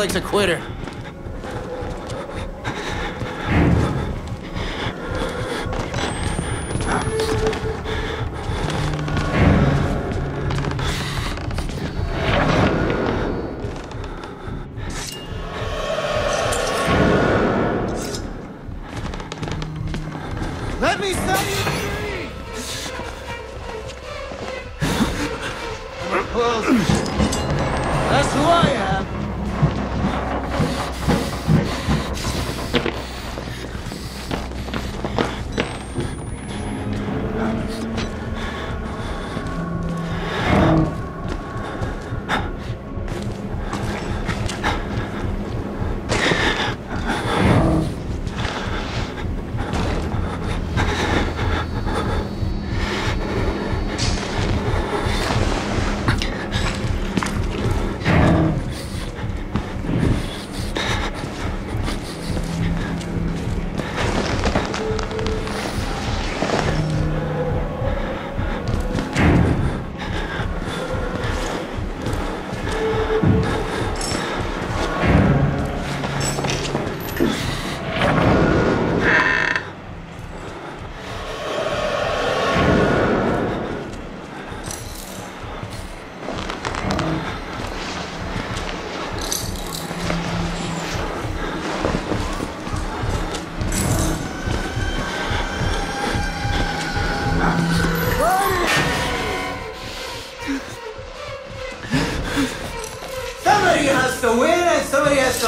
like's a quitter.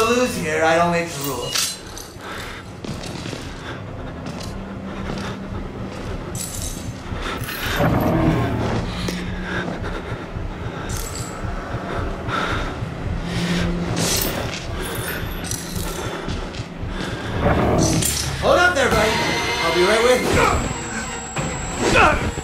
lose here. I don't make the rules. Hold up there, buddy. I'll be right with you.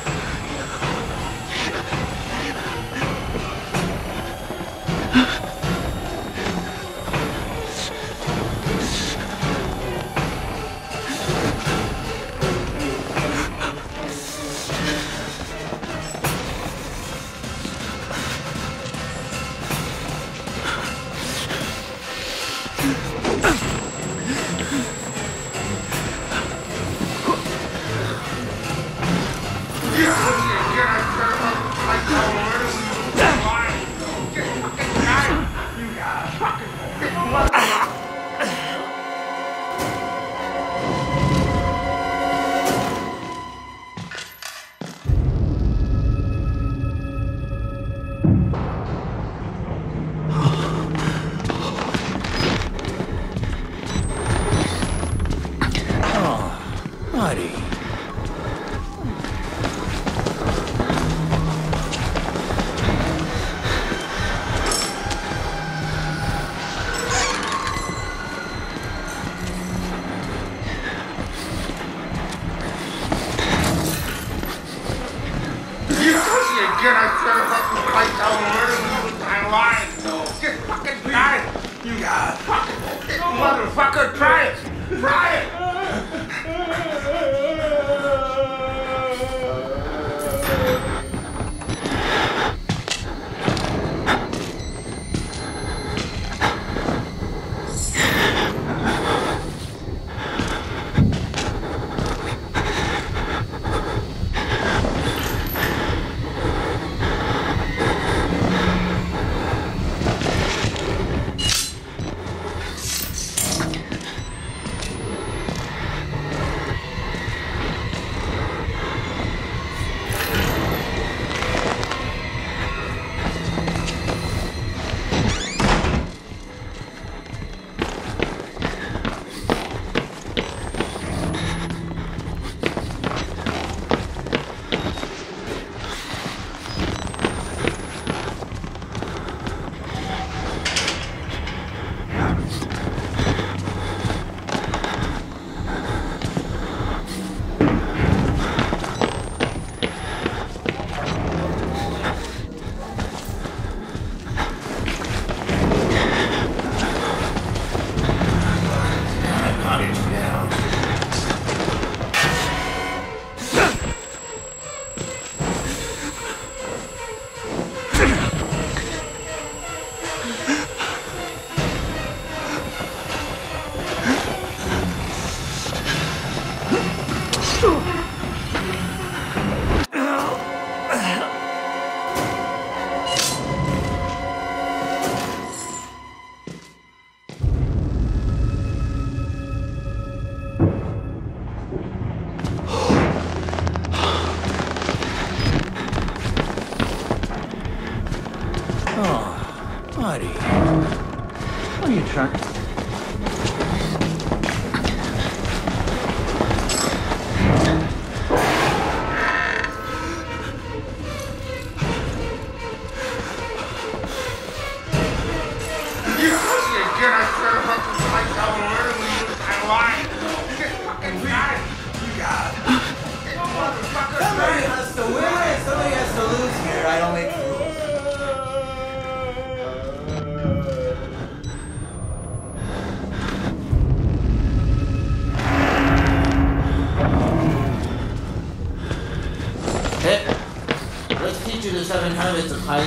I'll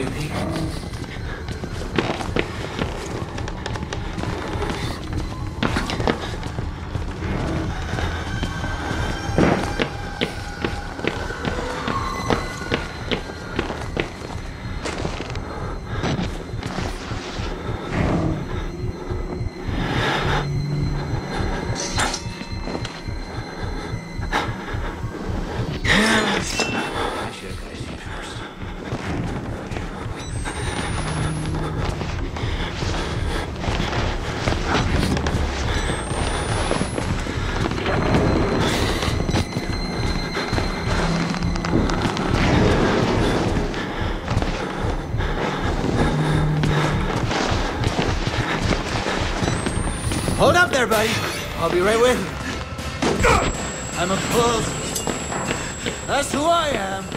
you people. I should have guys you first. Hold up there, buddy. I'll be right with you. I'm a close. That's who I am.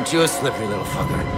aren't you a slippery little fucker?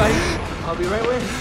everybody. I'll be right with you.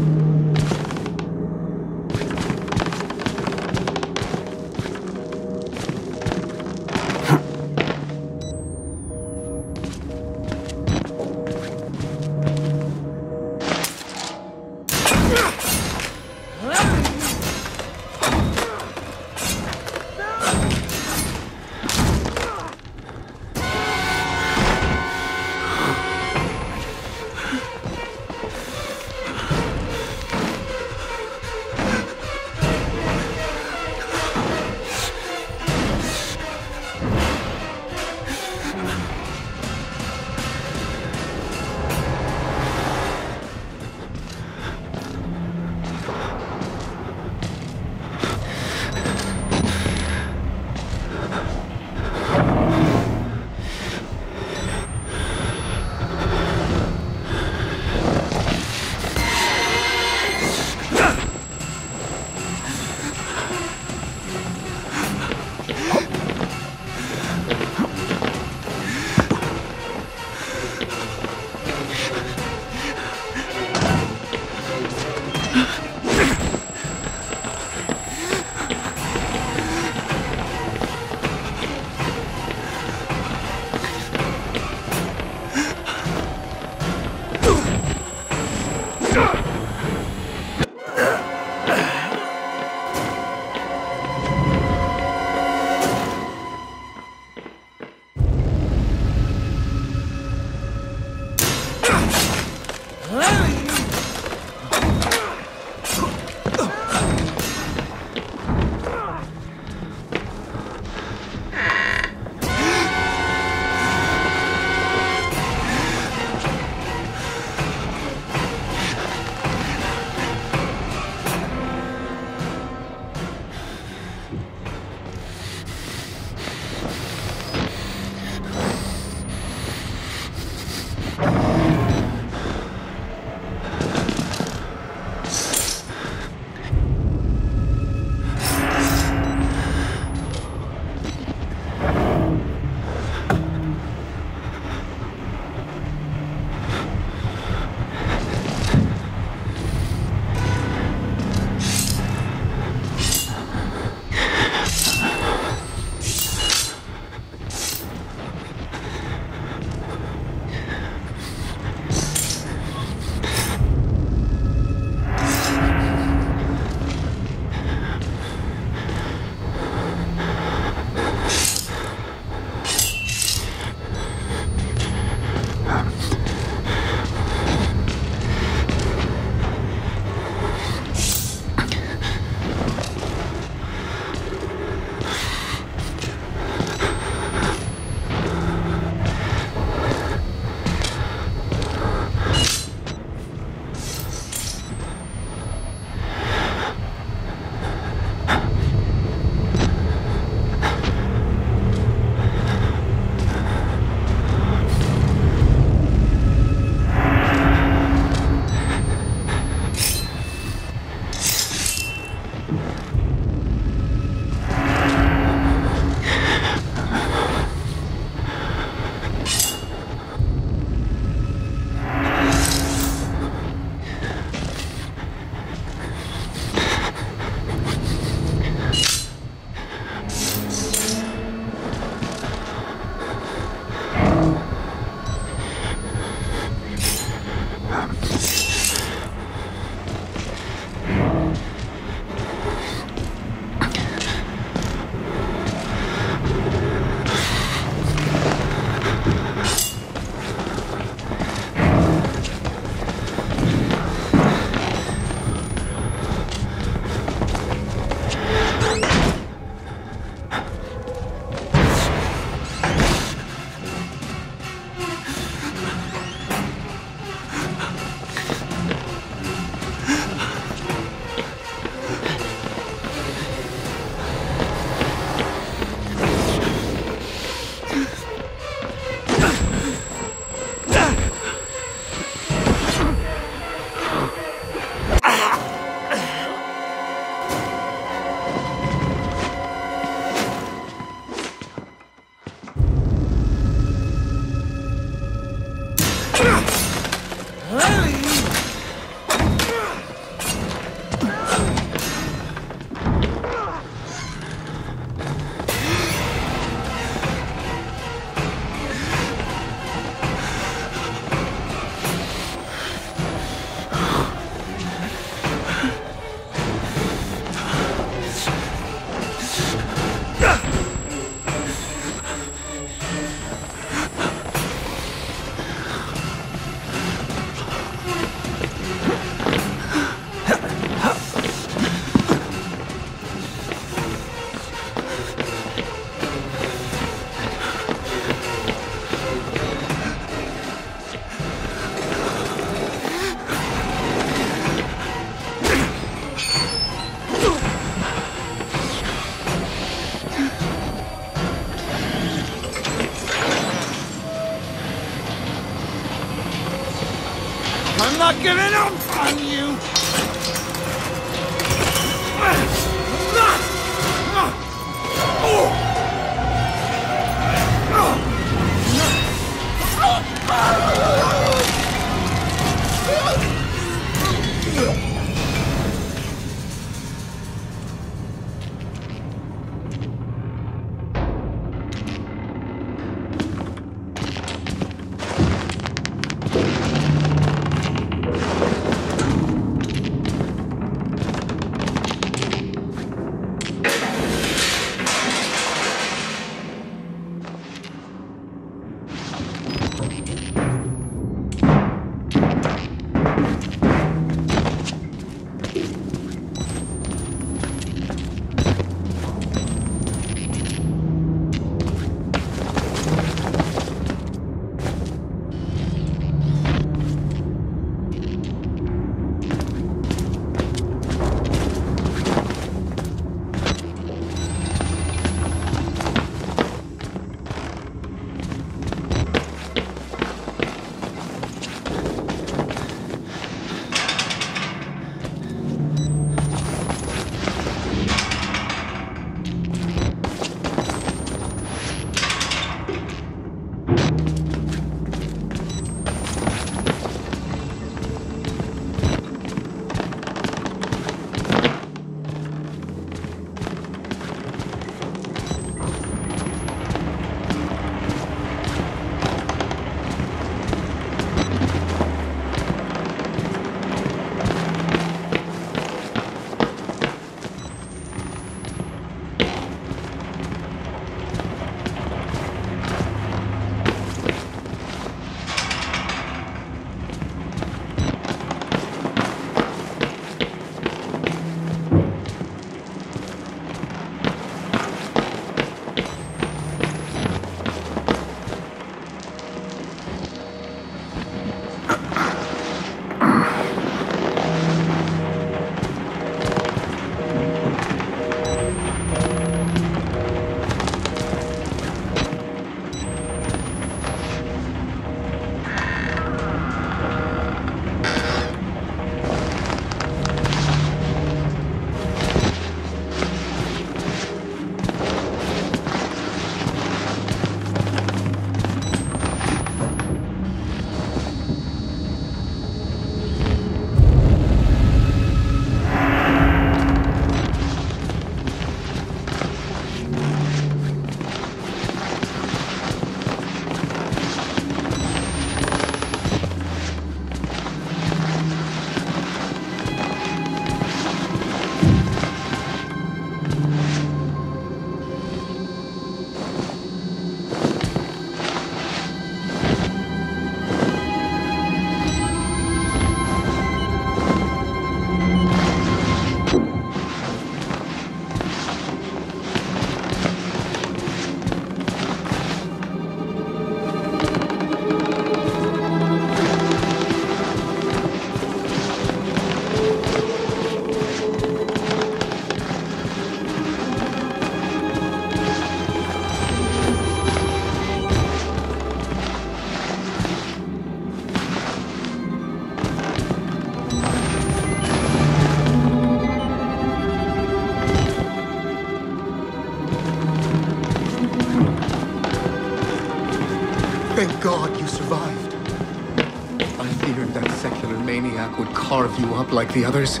Up like the others.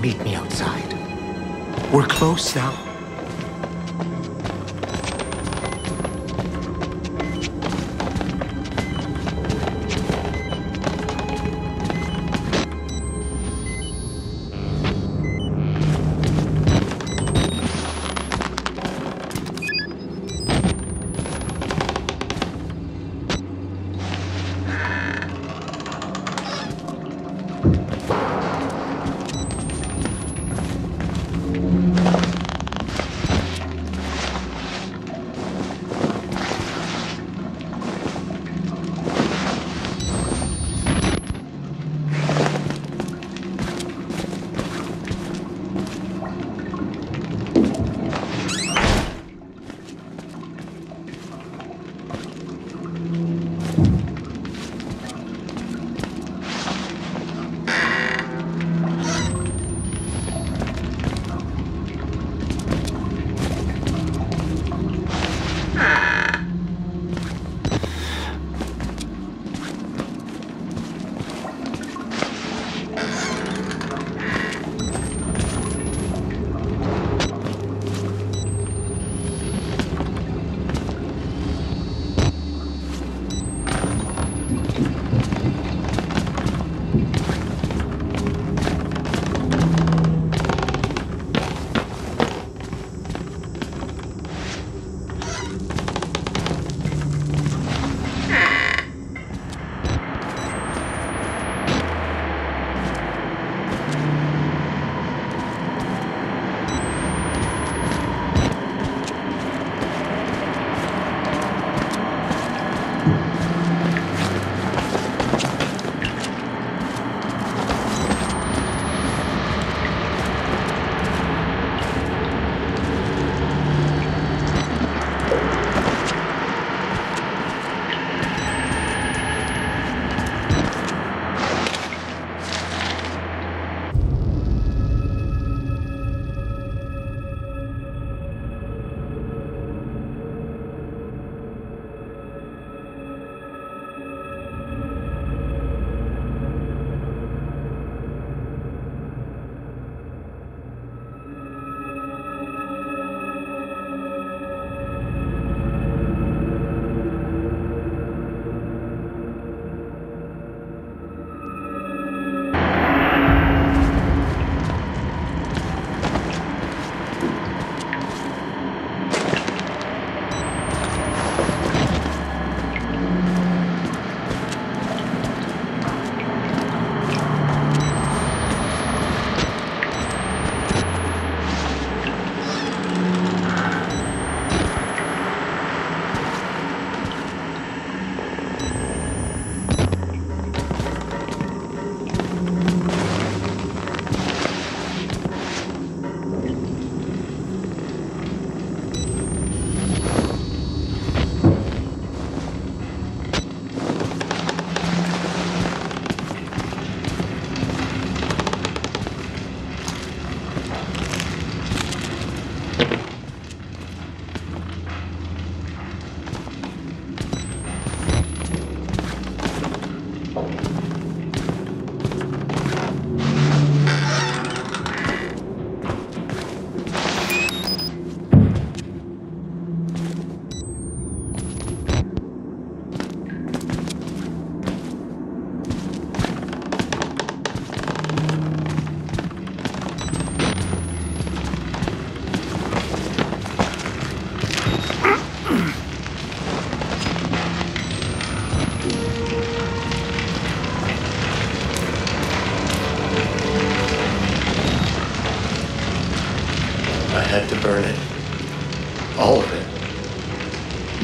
Meet me outside. We're close now.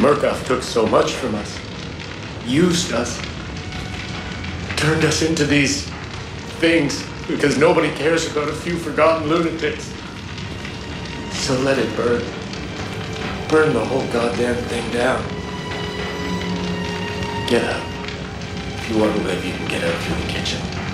Murkoff took so much from us. Used us. Turned us into these things because nobody cares about a few forgotten lunatics. So let it burn. Burn the whole goddamn thing down. Get out. If you want to live, you can get out through the kitchen.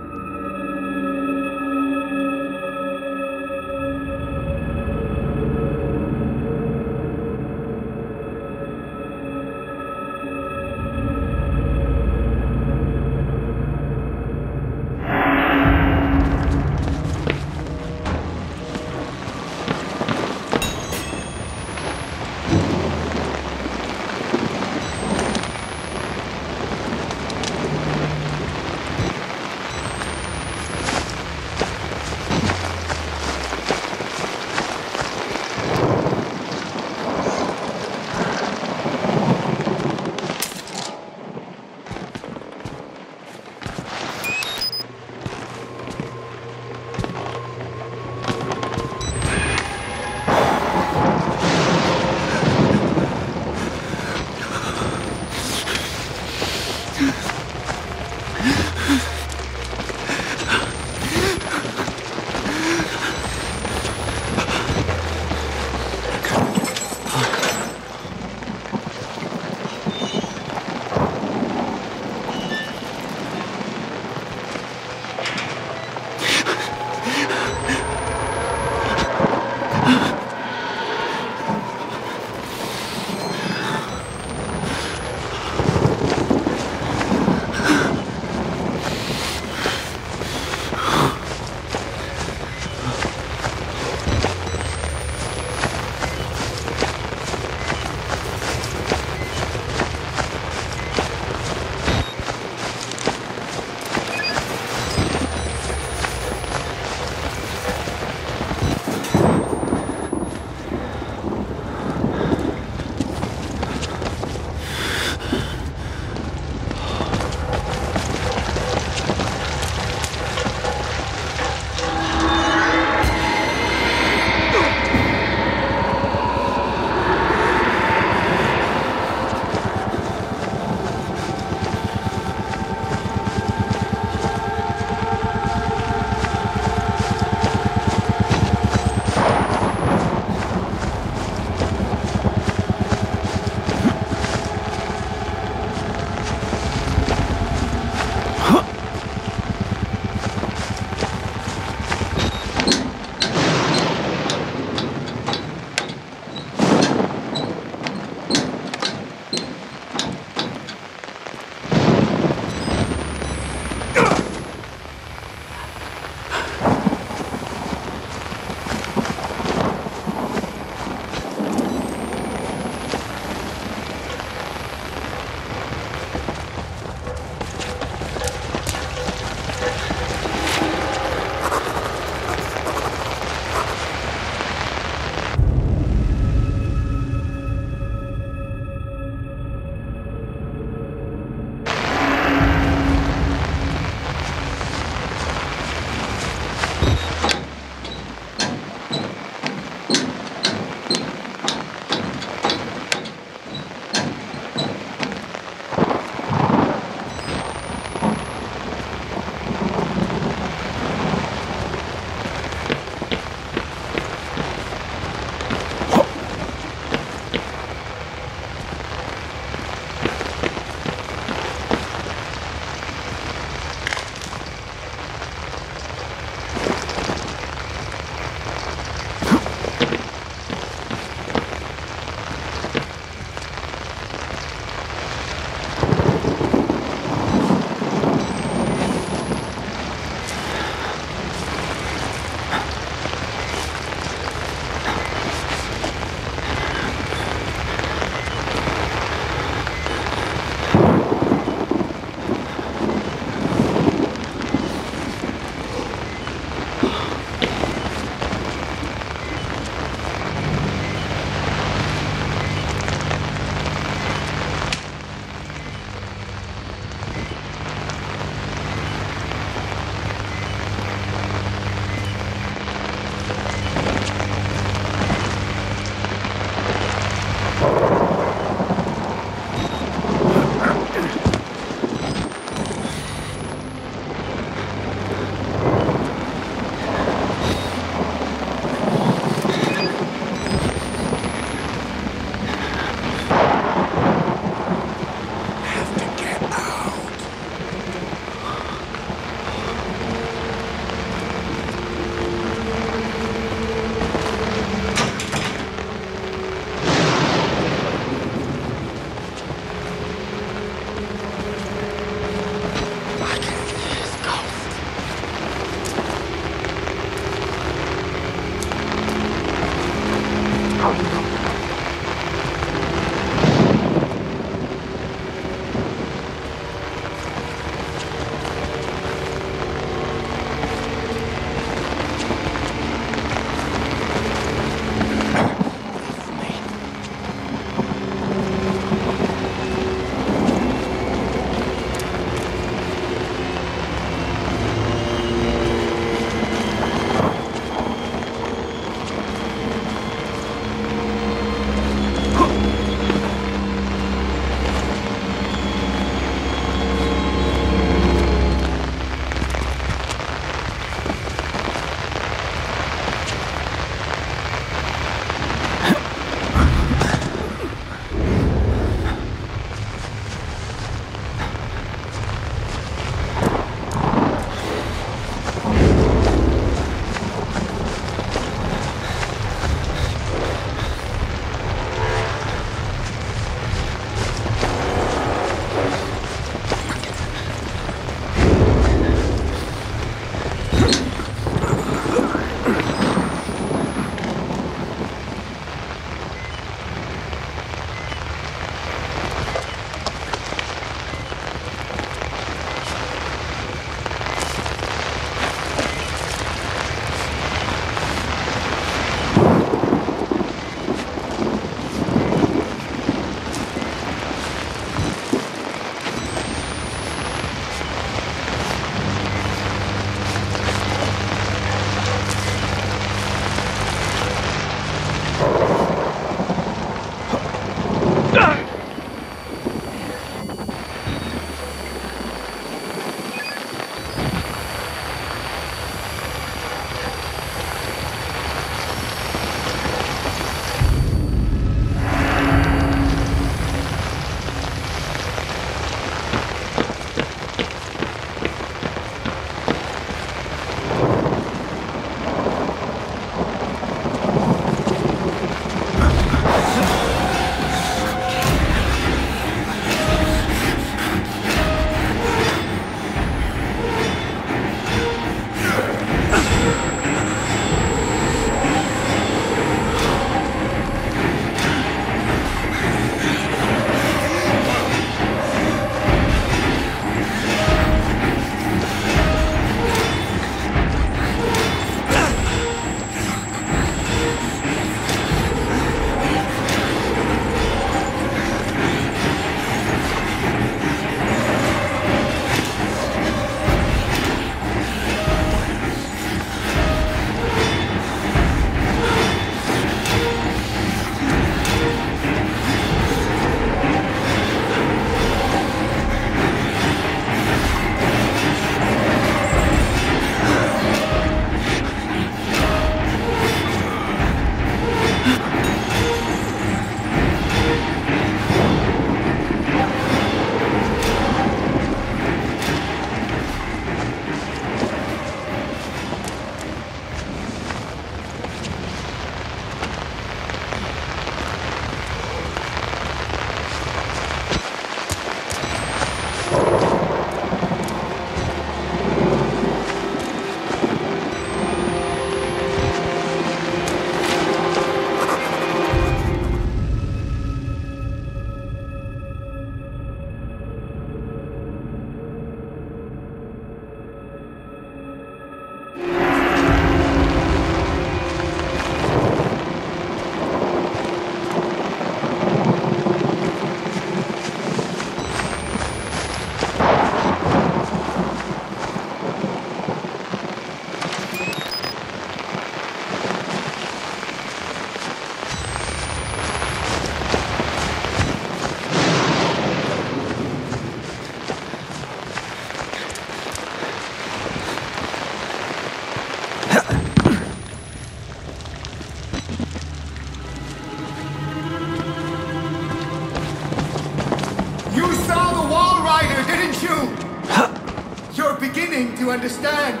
Understand,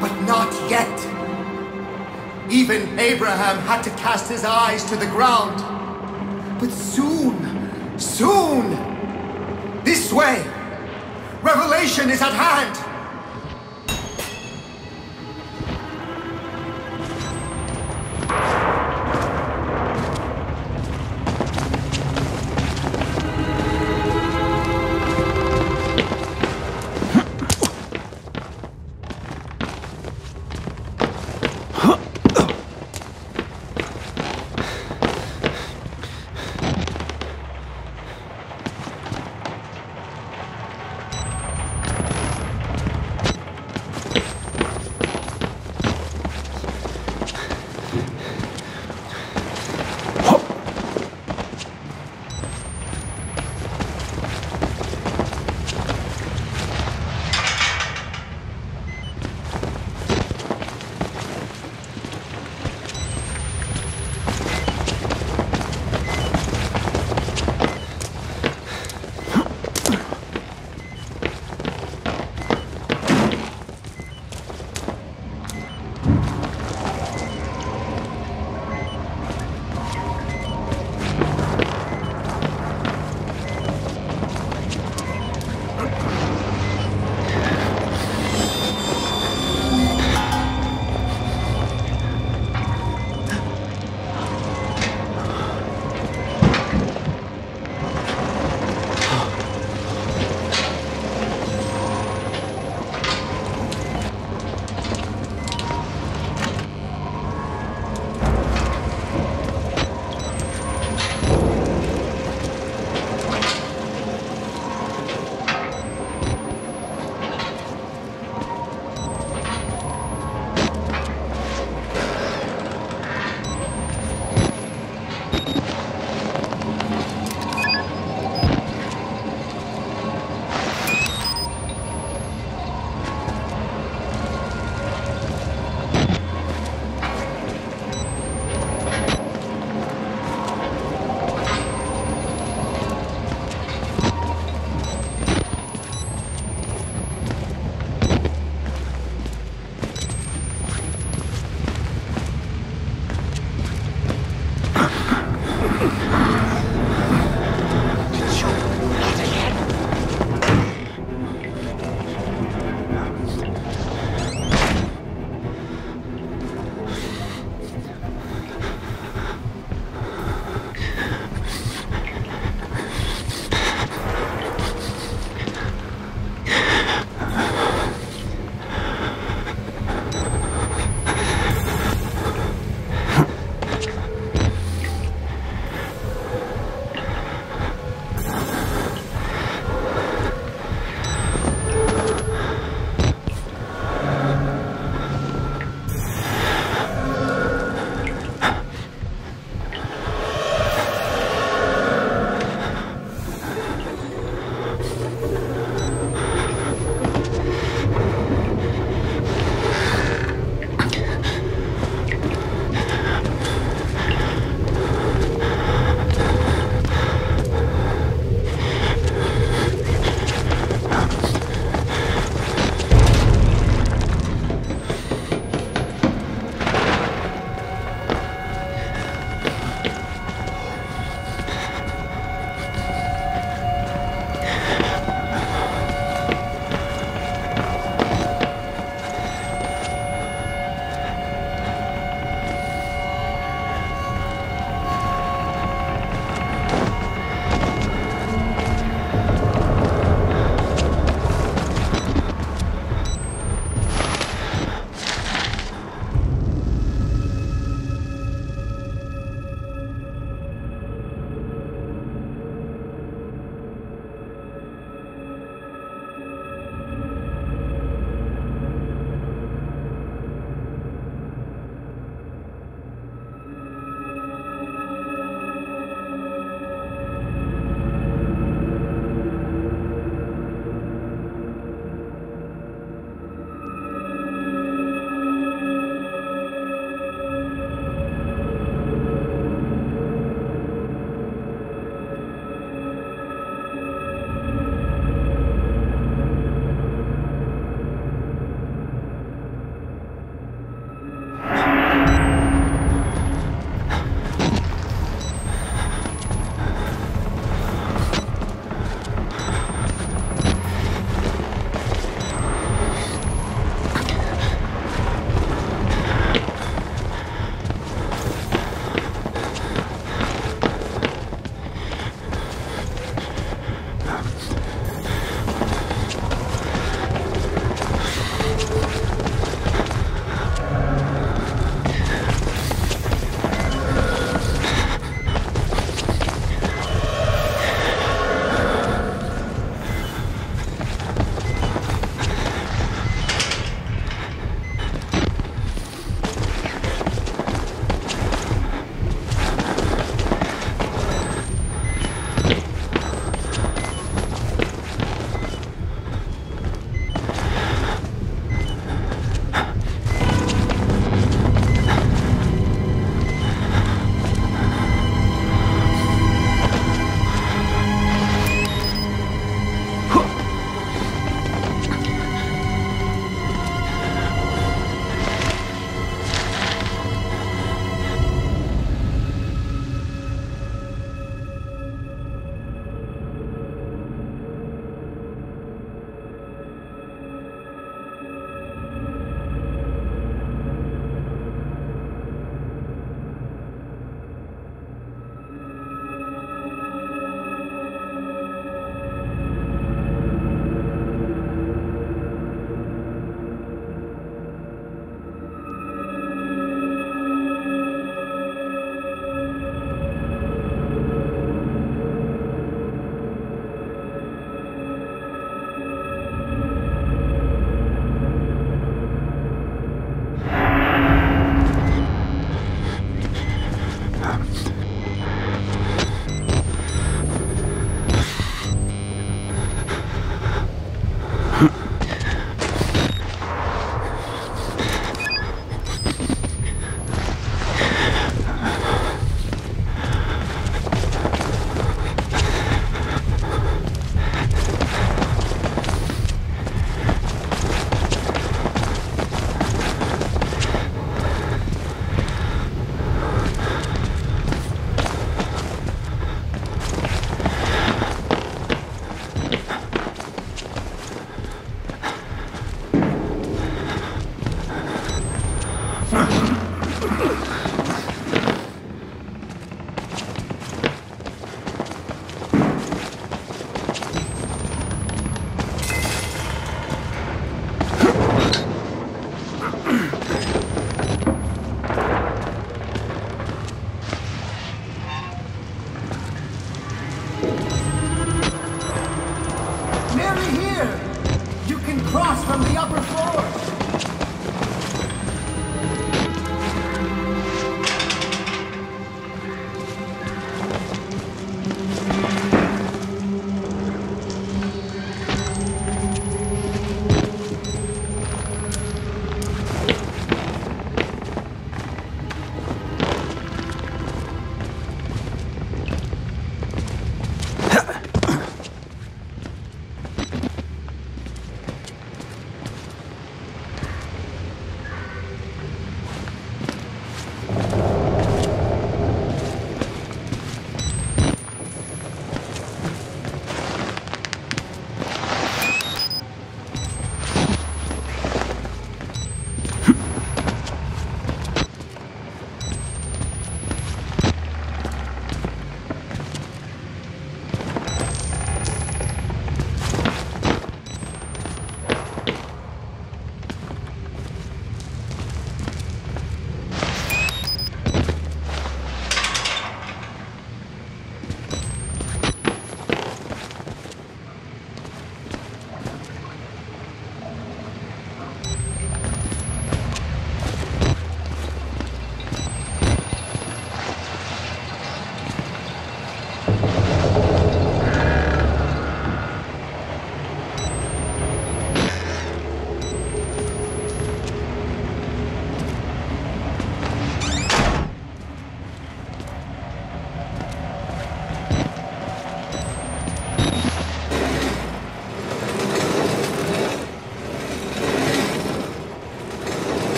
but not yet. Even Abraham had to cast his eyes to the ground.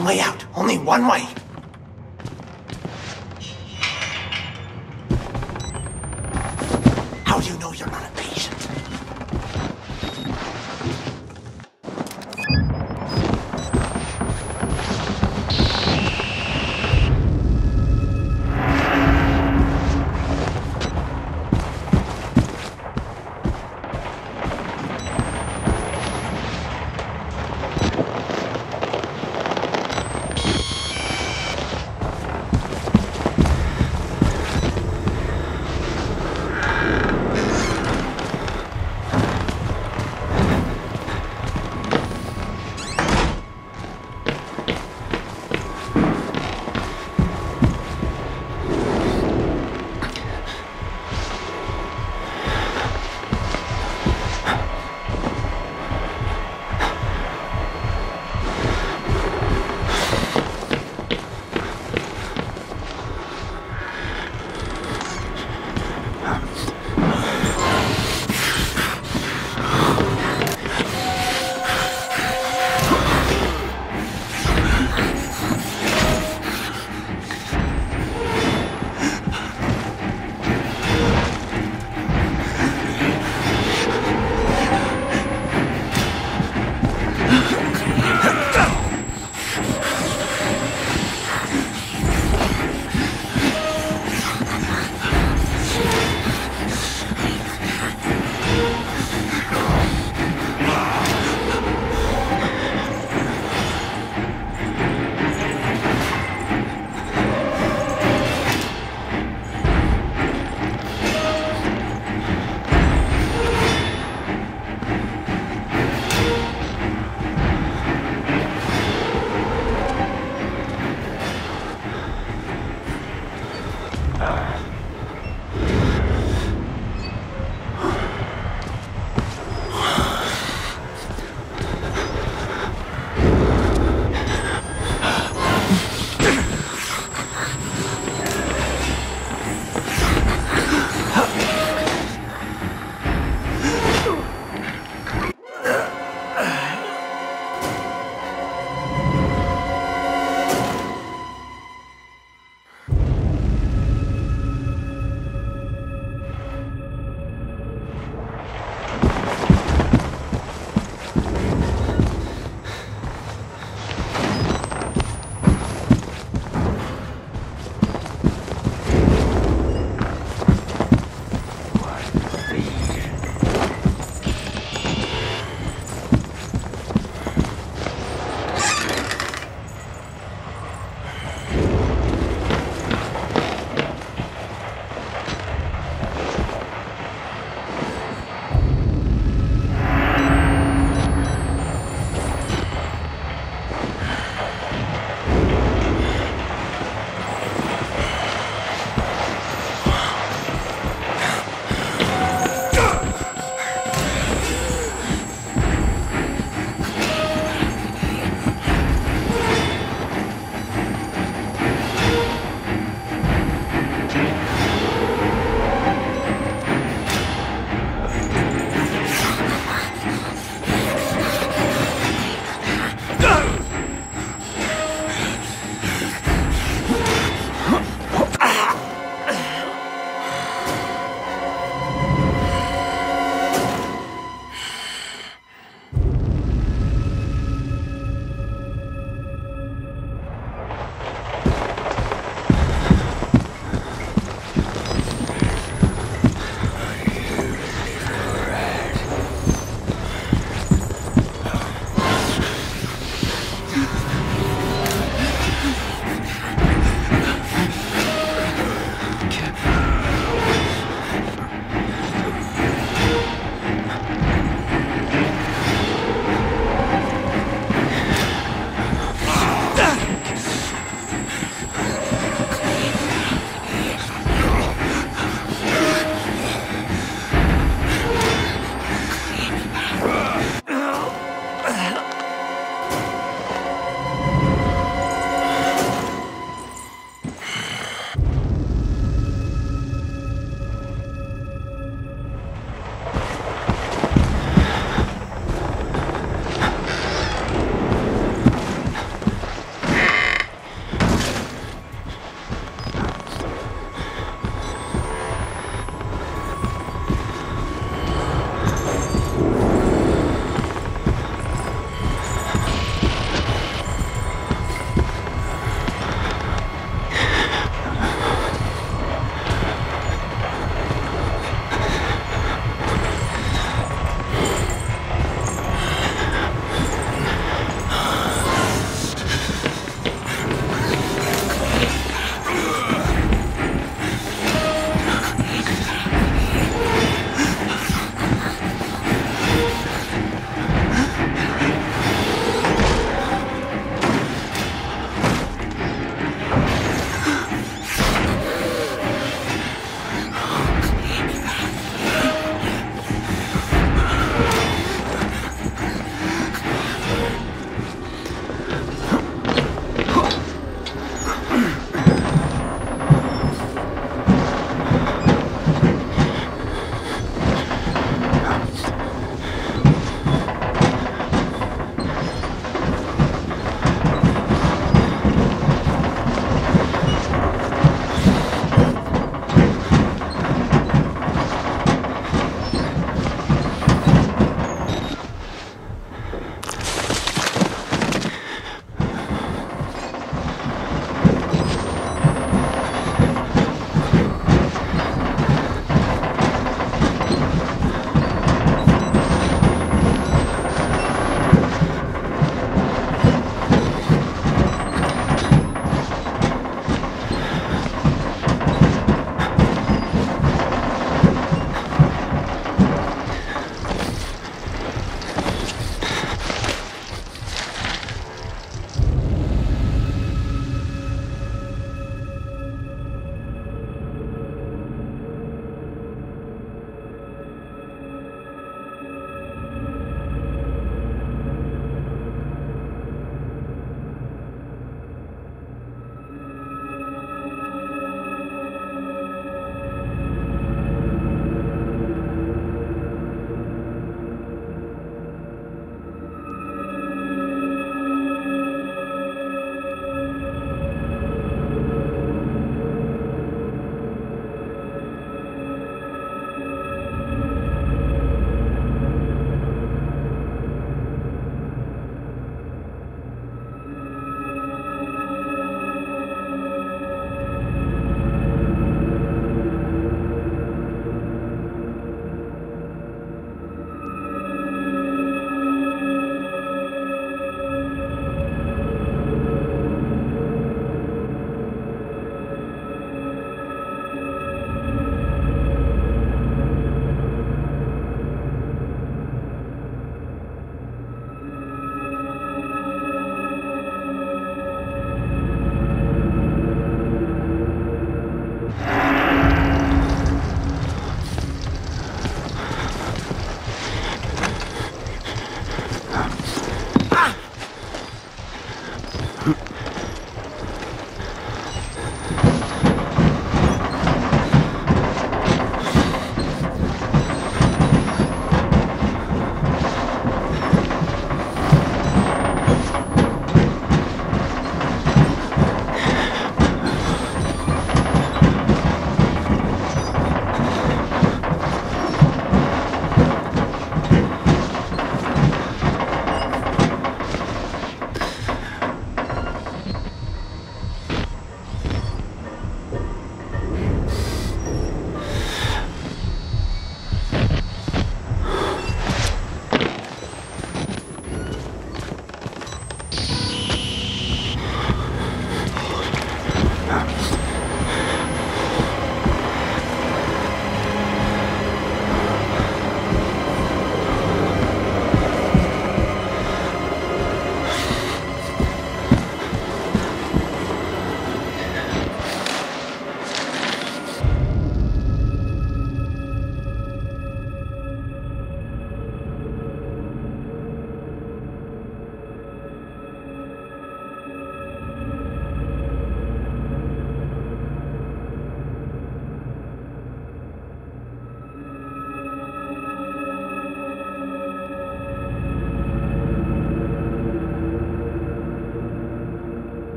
One way out. Only one way.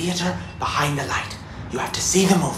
theater behind the light. You have to see the movie.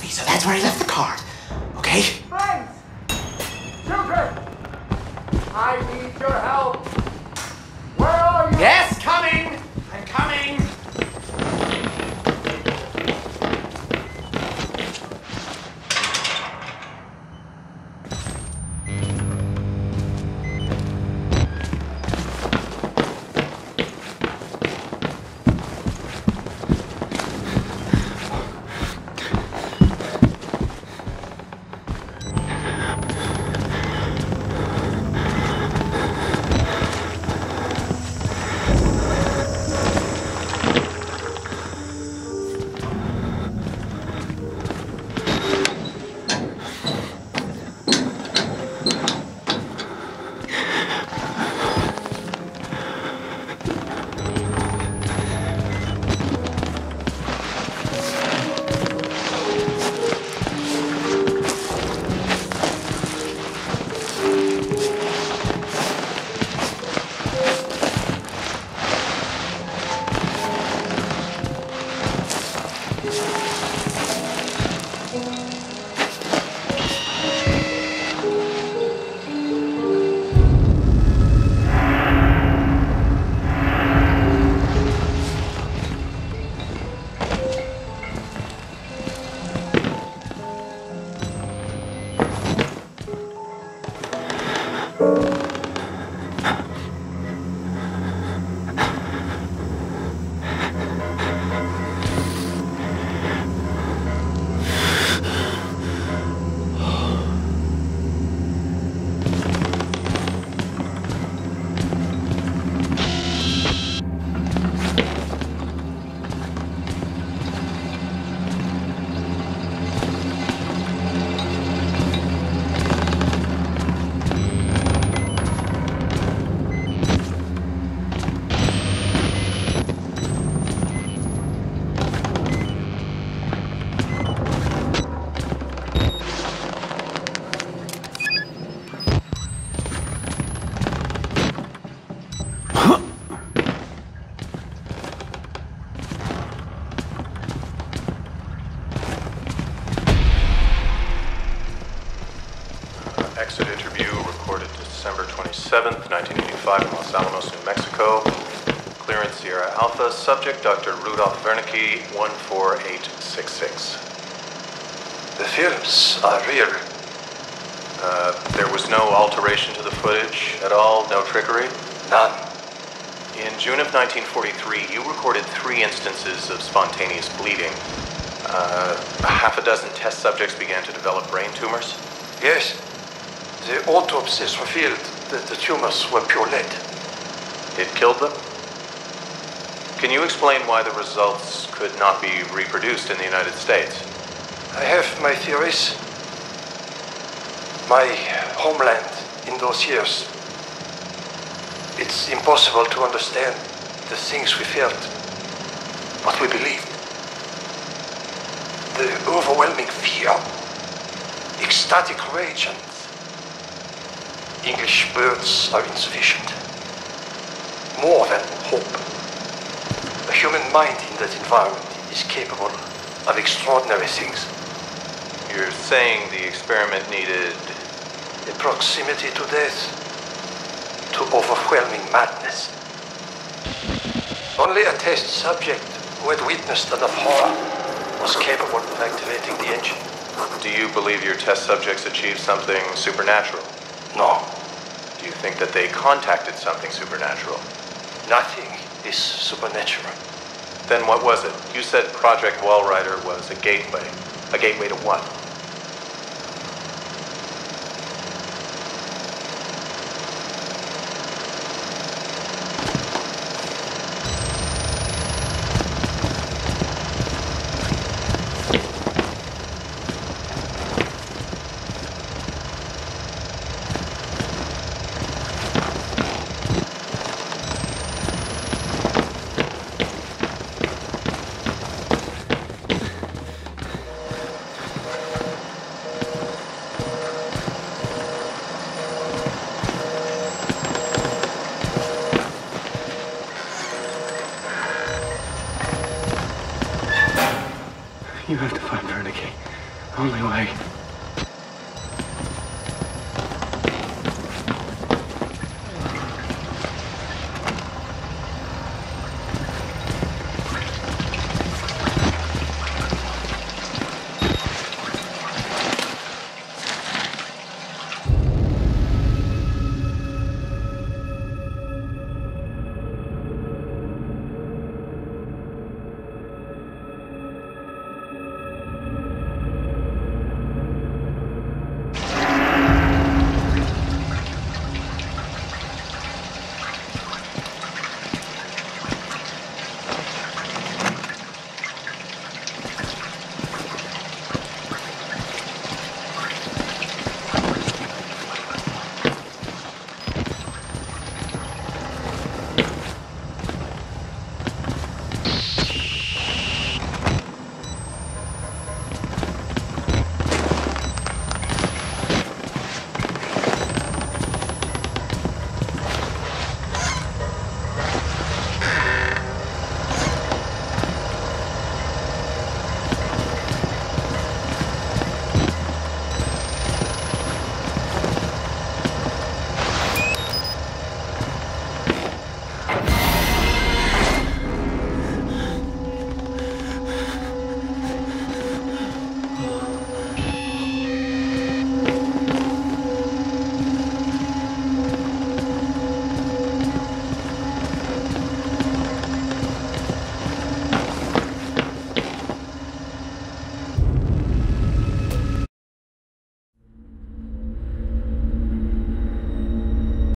Rudolph 14866. The films are real. Uh, there was no alteration to the footage at all? No trickery? None. In June of 1943, you recorded three instances of spontaneous bleeding. Uh, half a dozen test subjects began to develop brain tumors. Yes. The autopsies revealed that the tumors were pure lead. It killed them? Can you explain why the results could not be reproduced in the United States? I have my theories. My homeland in those years. It's impossible to understand the things we felt, what we believed. The overwhelming fear, ecstatic rage, and English words are insufficient. More than hope. A human mind in that environment is capable of extraordinary things. You're saying the experiment needed. A proximity to death, to overwhelming madness. Only a test subject who had witnessed enough horror was capable of activating the engine. Do you believe your test subjects achieved something supernatural? No, Do you think that they contacted something supernatural? nothing is supernatural. Then what was it? You said Project Walrider was a gateway. A gateway to what?